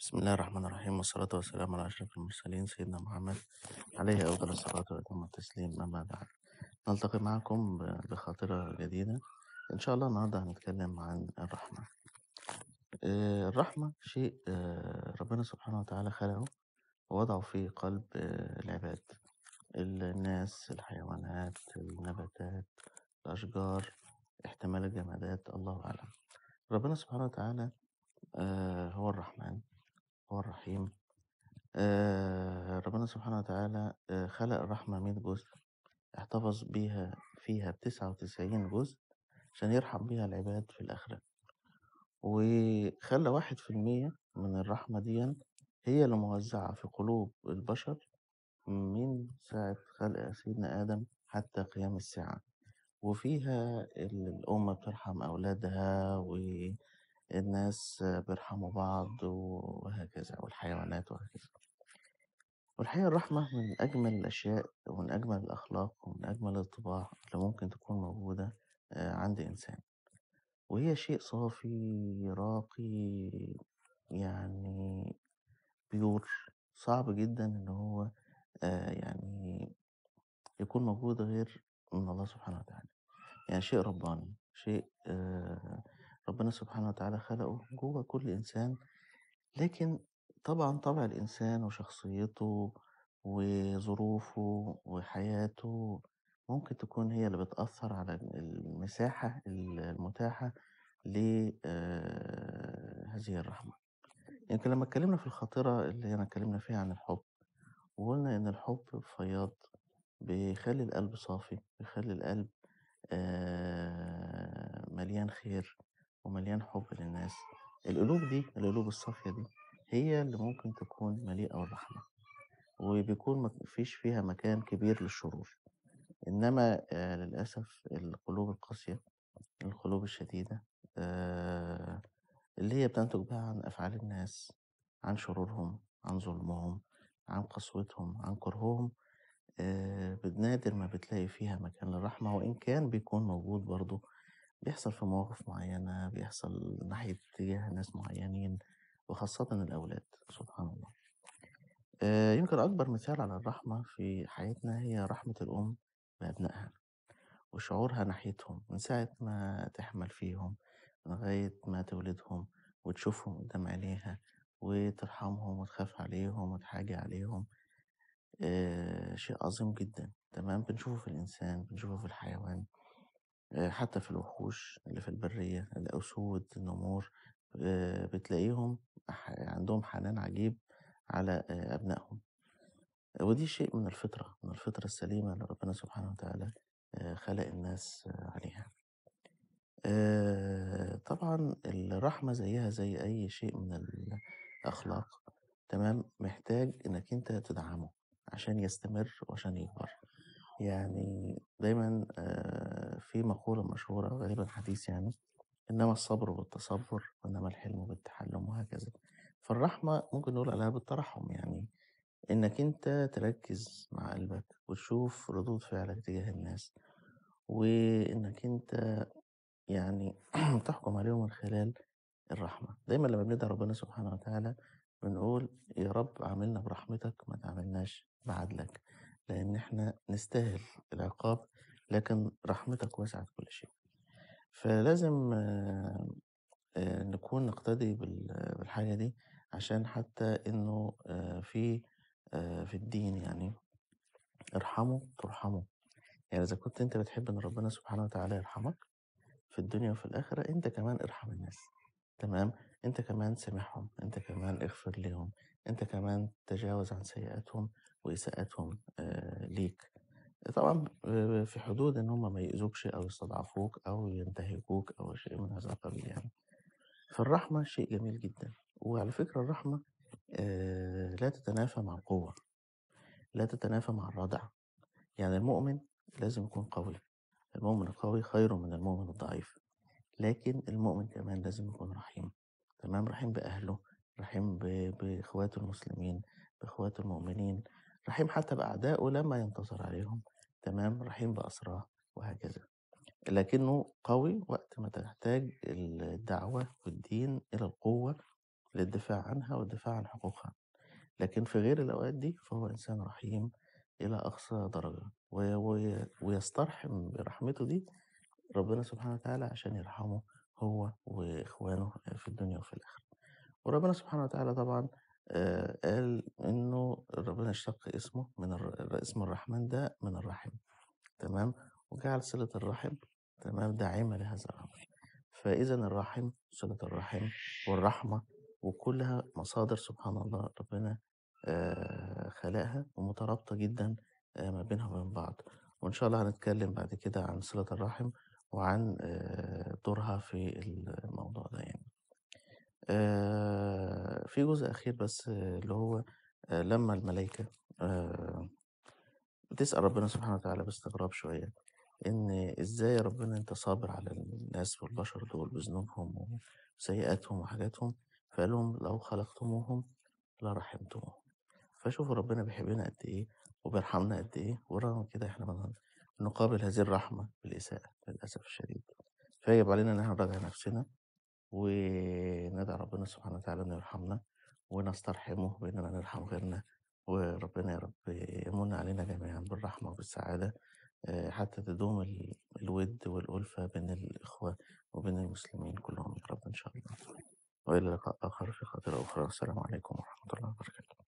بسم الله الرحمن الرحيم والصلاة والسلام على أشرف المرسلين سيدنا محمد عليه أفضل الصلاة وأتم التسليم أما بعد. نلتقي معكم بخاطرة جديدة. إن شاء الله النهاردة هنتكلم عن الرحمة. آه، الرحمة شيء آه، ربنا سبحانه وتعالى خلقه ووضعه في قلب آه، العباد. الناس الحيوانات النباتات الأشجار احتمال الجمادات الله أعلم. ربنا سبحانه وتعالى آه، هو الرحمن هو الرحيم. آه، ربنا سبحانه وتعالى آه، خلق الرحمة 100 جزء احتفظ بيها فيها بتسعة وتسعين جزء عشان يرحم بيها العباد في الآخرة. وخلى واحد في المية من الرحمة دي هي اللي موزعة في قلوب البشر من ساعة خلق سيدنا آدم حتى قيام الساعة. وفيها ال- الأم بترحم أولادها والناس بيرحموا بعض وهكذا والحيوانات وهكذا. والحقيقة الرحمة من أجمل الأشياء ومن أجمل الأخلاق ومن أجمل الطباع اللي ممكن تكون موجودة آه، عند إنسان. وهي شيء صافي راقي يعني بيور صعب جدا إن هو آه، يعني يكون موجود غير من الله سبحانه وتعالى. يعني شيء رباني شيء آه، ربنا سبحانه وتعالى خلقه جوه كل إنسان لكن طبعا طبع الإنسان وشخصيته وظروفه وحياته ممكن تكون هي اللي بتأثر على المساحة المتاحة لهذه الرحمة. يمكن لما اتكلمنا في الخاطرة اللي أنا اتكلمنا فيها عن الحب وقلنا إن الحب فياض بيخلي القلب صافي بيخلي القلب آه، مليان خير. ومليان حب للناس. القلوب دي القلوب الصافية دي هي اللي ممكن تكون مليئة بالرحمة. وبيكون مفيش فيها مكان كبير للشرور. إنما آه، للأسف القلوب القاسية القلوب الشديدة آه، اللي هي بتنتج بقى عن أفعال الناس عن شرورهم عن ظلمهم عن قسوتهم عن كرههم آه، بنادر ما بتلاقي فيها مكان للرحمة. وإن كان بيكون موجود برضه بيحصل في مواقف معينة بيحصل ناحية تجاه ناس معينين وخاصة الأولاد سبحان الله. آه، يمكن أكبر مثال على الرحمة في حياتنا هي رحمة الأم بأبنائها وشعورها ناحيتهم من ساعة ما تحمل فيهم لغاية ما تولدهم وتشوفهم قدام عينيها وترحمهم وتخاف عليهم وتحاجي عليهم. آه، شيء عظيم جدا تمام؟ بنشوفه في الإنسان بنشوفه في الحيوان. حتى في الوحوش اللي في البرية الأسود النمور آه، بتلاقيهم عندهم حنان عجيب على آه، أبنائهم. ودي شيء من الفطرة من الفطرة السليمة اللي ربنا سبحانه وتعالى آه، خلق الناس آه، عليها. آه، طبعا الرحمة زيها زي أي شيء من الأخلاق تمام؟ محتاج إنك أنت تدعمه عشان يستمر وعشان يكبر. يعني دايما في مقولة مشهورة غالبا حديث يعني إنما الصبر بالتصبر وإنما الحلم بالتحلم وهكذا. فالرحمة ممكن نقول عليها بالترحم يعني إنك أنت تركز مع قلبك وتشوف ردود فعلك تجاه الناس وإنك أنت يعني تحكم عليهم من خلال الرحمة. دايما لما بندعي ربنا سبحانه وتعالى بنقول يا رب عاملنا برحمتك ما تعاملناش بعدلك. لأن إحنا نستاهل العقاب لكن رحمتك وسعت كل شيء. فلازم آه، آه، نكون نقتدي بال- بالحاجة دي عشان حتى إنه آه، في في الدين يعني ارحموا ترحموا يعني إذا كنت أنت بتحب إن ربنا سبحانه وتعالى يرحمك في الدنيا وفي الآخرة أنت كمان ارحم الناس. تمام؟ أنت كمان سامحهم أنت كمان اغفر لهم أنت كمان تجاوز عن سيئاتهم وإساءتهم آه ليك. طبعا آه، في حدود إن هم ما يأذوكش أو يستضعفوك أو ينتهكوك أو شيء من هذا القبيل يعني. فالرحمة شيء جميل جدا. وعلى فكرة الرحمة آه لا تتنافى مع القوة. لا تتنافى مع الردع. يعني المؤمن لازم يكون قوي. المؤمن القوي خير من المؤمن الضعيف. لكن المؤمن كمان لازم يكون رحيم. تمام؟ رحيم بأهله. رحيم بإخواته المسلمين بإخواته المؤمنين. رحيم حتى بأعدائه لما ينتصر عليهم. تمام؟ رحيم بأسراه وهكذا. لكنه قوي وقت ما تحتاج الدعوة والدين إلى القوة للدفاع عنها والدفاع عن حقوقها، لكن في غير الأوقات دي فهو إنسان رحيم إلى أقصى درجة. ويسترحم برحمته دي ربنا سبحانه وتعالى عشان يرحمه هو وإخوانه في الدنيا وفي الآخرة. وربنا سبحانه وتعالى طبعًا قال إنه ربنا اشتق اسمه من اسم الرحمن ده من الرحم تمام، وجعل صلة الرحم تمام داعمة لهذا الأمر. فإذًا الرحم صلة الرحم والرحمة وكلها مصادر سبحان الله ربنا خلقها ومترابطة جدًا ما بينها وبين بعض، وإن شاء الله هنتكلم بعد كده عن صلة الرحم وعن دورها في الموضوع ده يعني. في جزء أخير بس اللي هو آآ لمّا الملايكة بتسأل ربنا سبحانه وتعالى باستغراب شوية، إن إزاي ربنا أنت صابر على الناس والبشر دول بذنوبهم وسيئاتهم وحاجاتهم، فقال لهم لو خلقتموهم لرحمتموهم. فشوفوا ربنا بيحبنا قد إيه وبيرحمنا قد إيه، ورغم كده إحنا بن بنقابل هذه الرحمة بالإساءة للأسف الشديد. فيجب علينا إن إحنا نراجع نفسنا وندعي ربنا سبحانه وتعالى إنه يرحمنا ونسترحمه بإننا نرحم غيرنا، وربنا يا رب يمن علينا جميعًا بالرحمة وبالسعادة آآ حتى تدوم ال الوِد والألفة بين الإخوة وبين المسلمين كلهم يا رب إن شاء الله. وإلى لقاء آخر في خاطرة أخرى، والسلام عليكم ورحمة الله وبركاته.